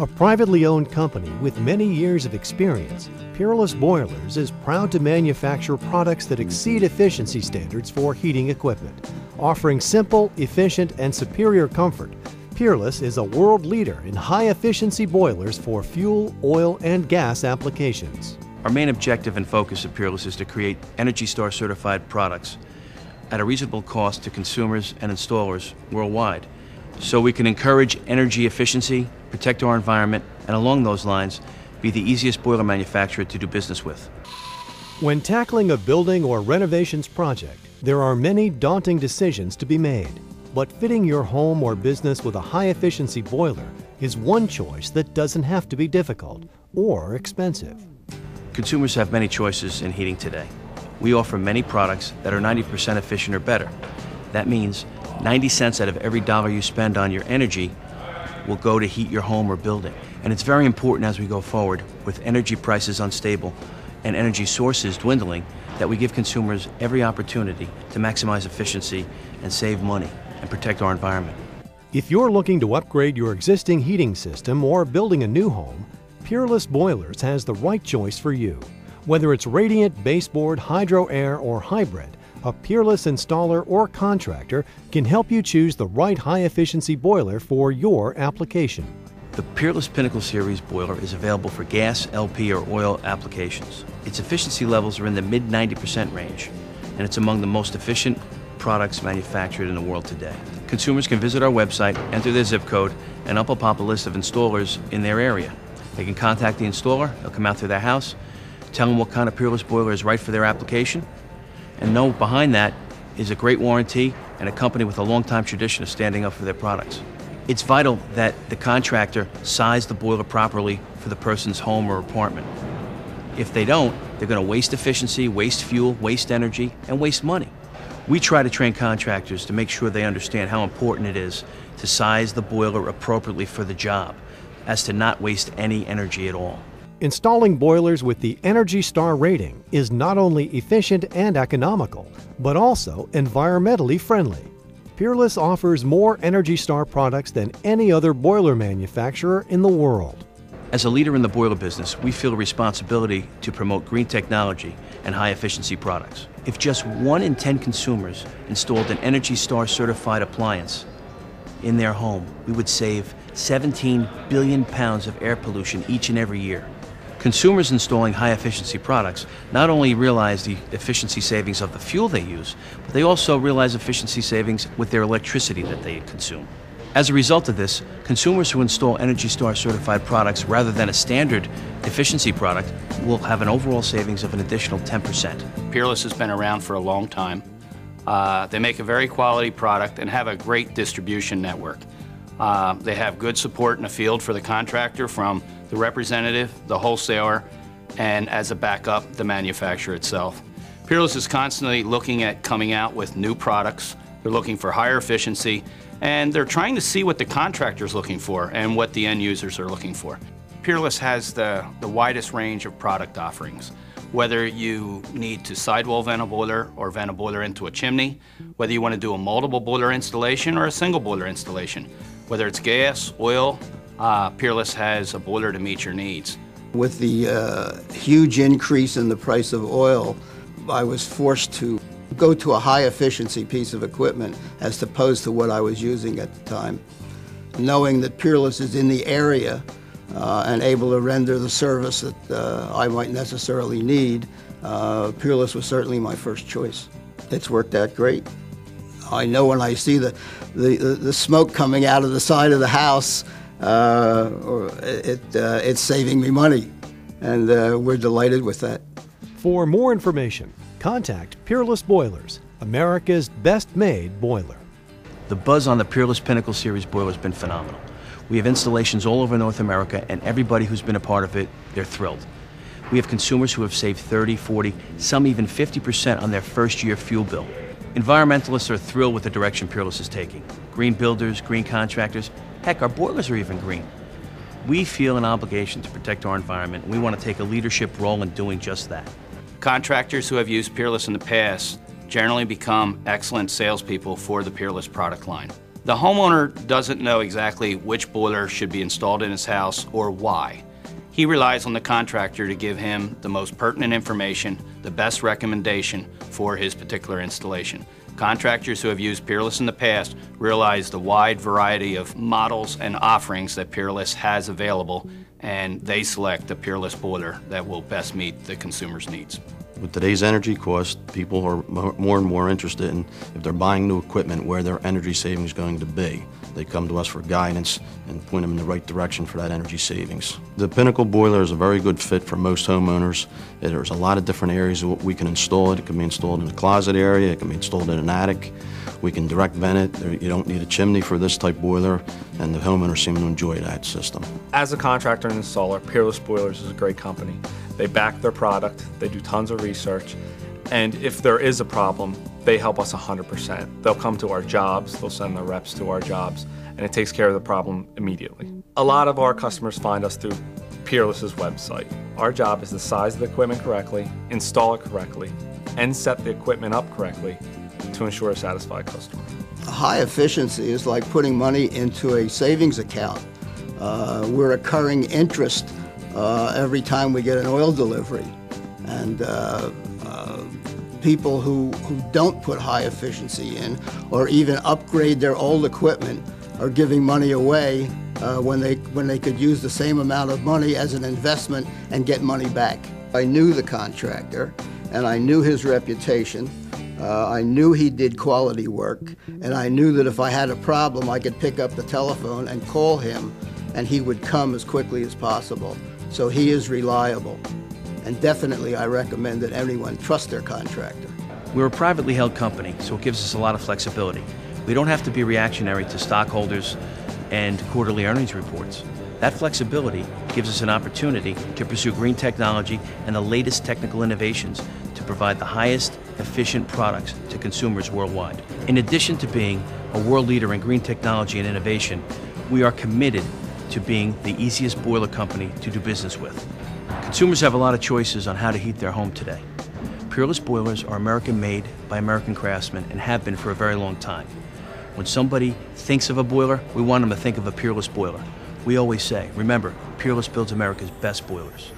A privately owned company with many years of experience, Peerless Boilers is proud to manufacture products that exceed efficiency standards for heating equipment. Offering simple, efficient, and superior comfort, Peerless is a world leader in high efficiency boilers for fuel, oil, and gas applications. Our main objective and focus at Peerless is to create Energy Star certified products at a reasonable cost to consumers and installers worldwide so we can encourage energy efficiency, protect our environment, and along those lines, be the easiest boiler manufacturer to do business with. When tackling a building or renovations project, there are many daunting decisions to be made. But fitting your home or business with a high efficiency boiler is one choice that doesn't have to be difficult or expensive. Consumers have many choices in heating today. We offer many products that are 90% efficient or better. That means 90 cents out of every dollar you spend on your energy will go to heat your home or building. And it's very important as we go forward with energy prices unstable and energy sources dwindling that we give consumers every opportunity to maximize efficiency and save money and protect our environment. If you're looking to upgrade your existing heating system or building a new home, Peerless Boilers has the right choice for you. Whether it's radiant, baseboard, hydro air, or hybrid, a Peerless installer or contractor can help you choose the right high efficiency boiler for your application. The Peerless Pinnacle Series boiler is available for gas, LP, or oil applications. Its efficiency levels are in the mid 90% range, and it's among the most efficient products manufactured in the world today. Consumers can visit our website, enter their zip code, and up will pop a list of installers in their area. They can contact the installer, they'll come out to their house, tell them what kind of Peerless boiler is right for their application, and know behind that is a great warranty and a company with a long time tradition of standing up for their products. It's vital that the contractor size the boiler properly for the person's home or apartment. If they don't, they're going to waste efficiency, waste fuel, waste energy, and waste money. We try to train contractors to make sure they understand how important it is to size the boiler appropriately for the job, as to not waste any energy at all. Installing boilers with the Energy Star rating is not only efficient and economical, but also environmentally friendly. Peerless offers more Energy Star products than any other boiler manufacturer in the world. As a leader in the boiler business, we feel a responsibility to promote green technology and high efficiency products. If just one in 10 consumers installed an Energy Star certified appliance in their home, we would save 17 billion pounds of air pollution each and every year. Consumers installing high efficiency products not only realize the efficiency savings of the fuel they use, but they also realize efficiency savings with their electricity that they consume. As a result of this, consumers who install Energy Star certified products rather than a standard efficiency product will have an overall savings of an additional 10%. Peerless has been around for a long time. Uh, they make a very quality product and have a great distribution network. Uh, they have good support in the field for the contractor from the representative, the wholesaler, and as a backup, the manufacturer itself. Peerless is constantly looking at coming out with new products. They're looking for higher efficiency, and they're trying to see what the contractor's looking for and what the end users are looking for. Peerless has the, the widest range of product offerings. Whether you need to sidewall vent a boiler or vent a boiler into a chimney, whether you want to do a multiple boiler installation or a single boiler installation, whether it's gas, oil, uh, Peerless has a boiler to meet your needs. With the uh, huge increase in the price of oil, I was forced to go to a high efficiency piece of equipment as opposed to what I was using at the time. Knowing that Peerless is in the area uh, and able to render the service that uh, I might necessarily need, uh, Peerless was certainly my first choice. It's worked out great. I know when I see the, the, the smoke coming out of the side of the house, it, uh, it's saving me money, and uh, we're delighted with that. For more information, contact Peerless Boilers, America's best made boiler. The buzz on the Peerless Pinnacle Series boiler has been phenomenal. We have installations all over North America, and everybody who's been a part of it, they're thrilled. We have consumers who have saved 30, 40, some even 50% on their first year fuel bill. Environmentalists are thrilled with the direction Peerless is taking. Green builders, green contractors, heck, our boilers are even green. We feel an obligation to protect our environment, and we want to take a leadership role in doing just that. Contractors who have used Peerless in the past generally become excellent salespeople for the Peerless product line. The homeowner doesn't know exactly which boiler should be installed in his house or why. He relies on the contractor to give him the most pertinent information, the best recommendation for his particular installation. Contractors who have used Peerless in the past realize the wide variety of models and offerings that Peerless has available, and they select the Peerless boiler that will best meet the consumer's needs. With today's energy costs, people are more and more interested in, if they're buying new equipment, where their energy savings is going to be. They come to us for guidance and point them in the right direction for that energy savings. The Pinnacle boiler is a very good fit for most homeowners. There's a lot of different areas we can install it. It can be installed in a closet area, it can be installed in an attic. We can direct vent it. You don't need a chimney for this type boiler, and the homeowners seem to enjoy that system. As a contractor and installer, Peerless Boilers is a great company. They back their product, they do tons of research, and if there is a problem, they help us 100%. They'll come to our jobs, they'll send their reps to our jobs, and it takes care of the problem immediately. A lot of our customers find us through Peerless's website. Our job is to size the equipment correctly, install it correctly, and set the equipment up correctly to ensure a satisfied customer. High efficiency is like putting money into a savings account. Uh, we're accruing interest uh, every time we get an oil delivery. And uh, uh, people who, who don't put high efficiency in or even upgrade their old equipment are giving money away uh, when, they, when they could use the same amount of money as an investment and get money back. I knew the contractor and I knew his reputation. Uh, I knew he did quality work, and I knew that if I had a problem, I could pick up the telephone and call him, and he would come as quickly as possible. So he is reliable. And definitely, I recommend that anyone trust their contractor. We're a privately held company, so it gives us a lot of flexibility. We don't have to be reactionary to stockholders and quarterly earnings reports. That flexibility gives us an opportunity to pursue green technology and the latest technical innovations to provide the highest efficient products to consumers worldwide. In addition to being a world leader in green technology and innovation, we are committed to being the easiest boiler company to do business with. Consumers have a lot of choices on how to heat their home today. Peerless boilers are American made by American craftsmen and have been for a very long time. When somebody thinks of a boiler, we want them to think of a Peerless boiler. We always say, remember, Peerless builds America's best boilers.